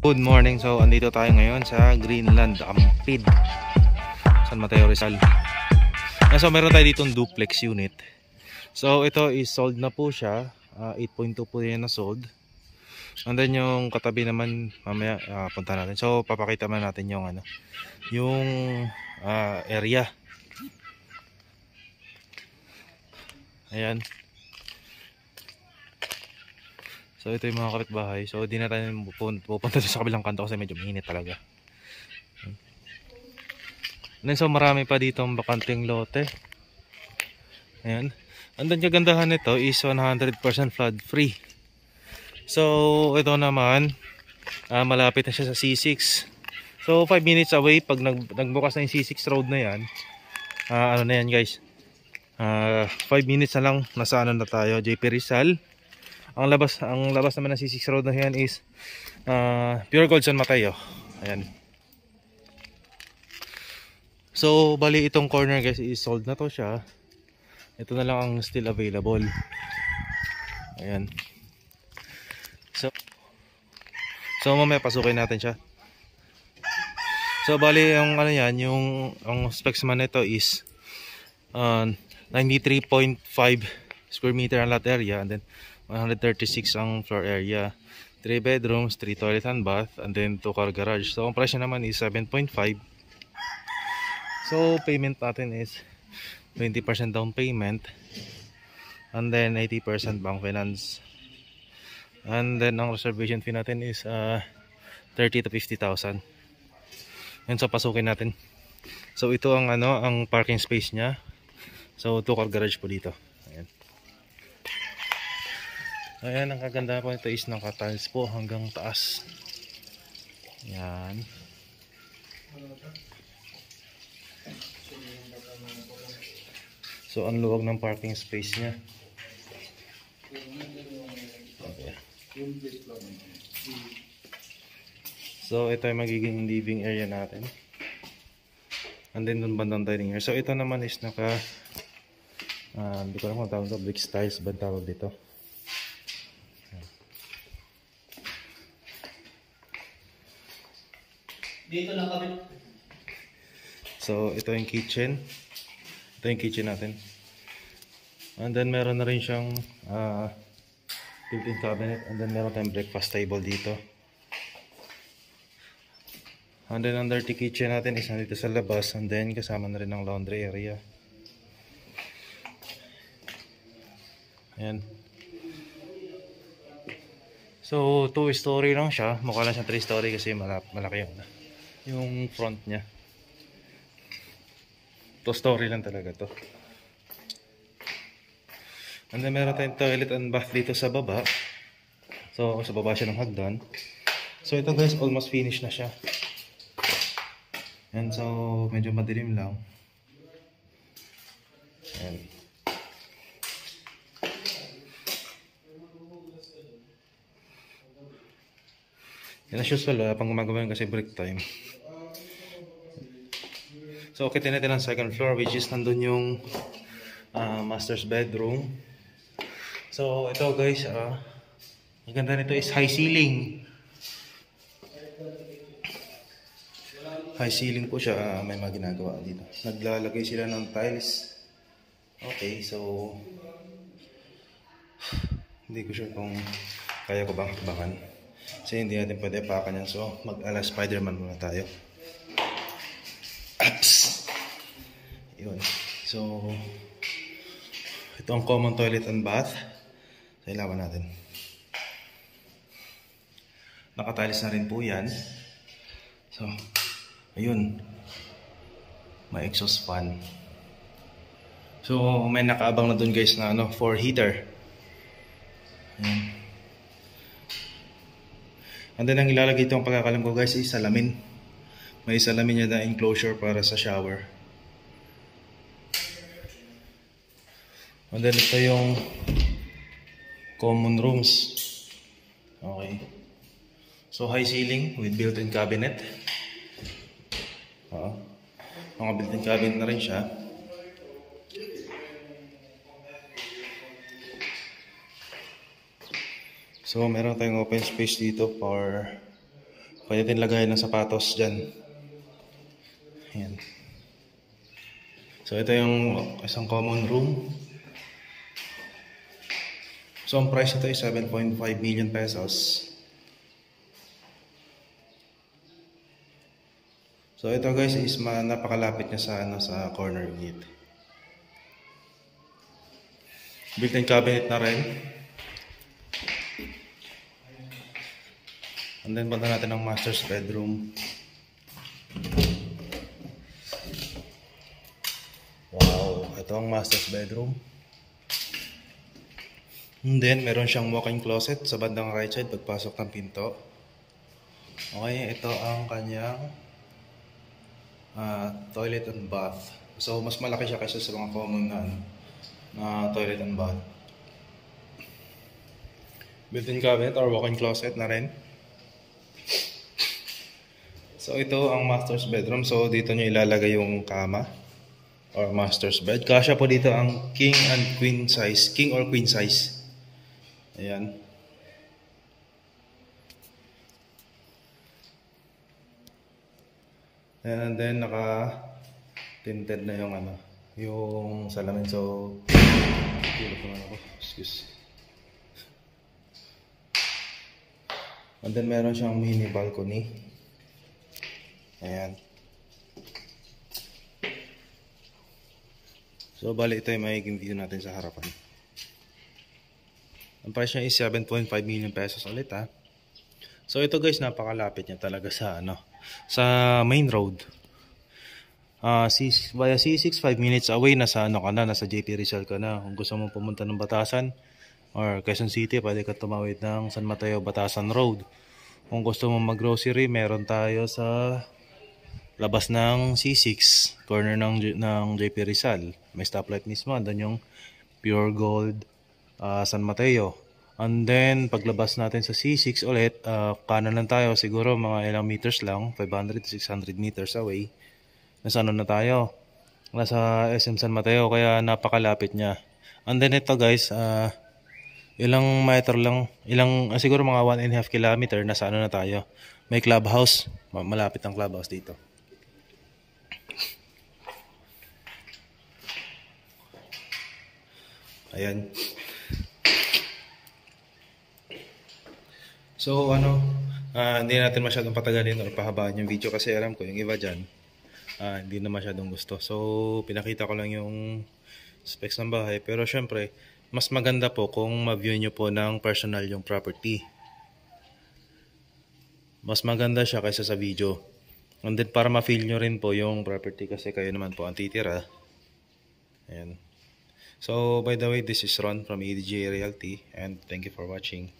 Good morning. So, andito tayo ngayon sa Greenland, Ampid. San Mateo Rizal. And so, meron tayo ditong duplex unit. So, ito is sold na po siya. Uh, 8.2 po yan na sold. And then yung katabi naman mamaya uh, punta natin. So, papakita man natin yung ano, yung uh, area. Ayan. So ito yung mga kapitbahay. So di na tayo pupunta sa kabilang kanto kasi medyo mainit talaga. And so marami pa dito ang bakanting lote. Ayan. And then kagandahan nito is 100% flood free. So ito naman uh, malapit na siya sa C6. So 5 minutes away pag nag, nagbukas na yung C6 road na yan. Uh, ano na yan guys. 5 uh, minutes na lang nasa ano na tayo JP Rizal ang labas ang labas naman ng C6 road na yan is uh, Pure Gold San Mateo. Ayan. So bali itong corner guys is sold na to siya. Ito na lang ang still available. Ayan. So so mamaya pasukin natin siya. So bali yung ano yan yung ang specs man nito is uh, 93.5 square meter ang lot area and then 136 ang floor area. 3 bedrooms, 3 toilet and bath and then 2 car garage. So ang presyo naman is 7.5 so payment natin is 20% down payment and then 80% bank finance. And then ang reservation fee natin is uh, 30 to 50,000 and so pasukin natin. So ito ang ano ang parking space nya so 2 car garage po dito Ayan, ang kaganda po ito is nakatiles po hanggang taas. Yan. So, ang luwag ng parking space niya. So, ito ay magiging living area natin. And then, dun bandang dining area. So, ito naman is naka uh, hindi ko alam kung tawag ito, brick styles ba tawag dito. Dito lang kami. So, ito yung kitchen. Ito yung kitchen natin. And then, meron na rin siyang uh, built-in cabinet. And then, meron tayong breakfast table dito. And then, under the kitchen natin is nandito sa labas. And then, kasama na rin ang laundry area. Ayan. So, 2 story lang siya. Mukha lang siya 3 story kasi malaki yung yung front niya. To story lang talaga to. And then meron tayong toilet and bath dito sa baba. So sa baba siya ng hagdan. So ito guys almost finished na siya. And so medyo madilim lang. And yan as usual wala pang gumagawa kasi break time So, okay natin ang second floor which is nandun yung uh, master's bedroom. So, ito guys, uh, ang ganda nito is high ceiling. High ceiling po siya, uh, may mga ginagawa dito. Naglalagay sila ng tiles. Okay, so hindi ko sure kung kaya ko bang hakbakan. Kasi hindi natin pwede pakan yan. So, mag-ala Spider-Man muna tayo. Apps. Yun. So, ito ang common toilet and bath. Sa ilawan natin. Nakatiles na rin po yan. So, ayun. May exhaust fan. So, may nakaabang na dun guys na ano, for heater. Ayan. And then, ang ilalagay itong pagkakalam ko guys is salamin. May salamin niya na enclosure para sa shower. And then ito yung common rooms. Okay. So high ceiling with built-in cabinet. Oo. Mga built-in cabinet na rin siya. So meron tayong open space dito for Pwede din lagayan ng sapatos dyan. Ayan. So ito yung isang common room. So ang price nito ay 7.5 million pesos. So ito guys is napakalapit niya sa ano sa corner unit. Built-in cabinet na rin. And then punta natin ang master's bedroom. Wow, ito ang master's bedroom. And then meron siyang walk-in closet sa bandang right side pagpasok ng pinto. Okay, ito ang kanyang uh, toilet and bath. So mas malaki siya kaysa sa mga common na, na toilet and bath. Built-in cabinet or walk-in closet na rin. So ito ang master's bedroom. So dito nyo ilalagay yung kama or master's bed. Kasya po dito ang king and queen size. King or queen size. Ayan. And then naka tinted na yung ano, yung salamin. So. Excuse. And then meron siyang mini balcony. Ayan. So, bali ito yung magiging view natin sa harapan. Ang price niya is 7.5 million pesos ulit ha. So, ito guys, napakalapit niya talaga sa ano, sa main road. Uh, C, via C6, 5 minutes away, nasa ano ka na, nasa JP Rizal ka na. Kung gusto mo pumunta ng Batasan or Quezon City, pwede ka tumawid ng San Mateo Batasan Road. Kung gusto mo mag-grocery, meron tayo sa labas ng C6, corner ng, ng JP Rizal. May stoplight mismo, doon yung Pure Gold uh, San Mateo. And then, paglabas natin sa C6 ulit, uh, kanan lang tayo, siguro mga ilang meters lang, 500 to 600 meters away. Nasa ano na tayo? Nasa SM San Mateo, kaya napakalapit niya. And then ito guys, uh, ilang meter lang, ilang, uh, siguro mga 1 and a half kilometer, nasa ano na tayo. May clubhouse, malapit ang clubhouse dito. Ayan. So ano, uh, hindi natin masyadong patagalin o pahabaan yung video kasi alam ko yung iba dyan, uh, hindi na masyadong gusto. So pinakita ko lang yung specs ng bahay. Pero syempre, mas maganda po kung ma-view nyo po ng personal yung property. Mas maganda siya kaysa sa video. And then para ma-feel nyo rin po yung property kasi kayo naman po ang titira. Ayan. So, by the way, this is Ron from EDG Realty and thank you for watching.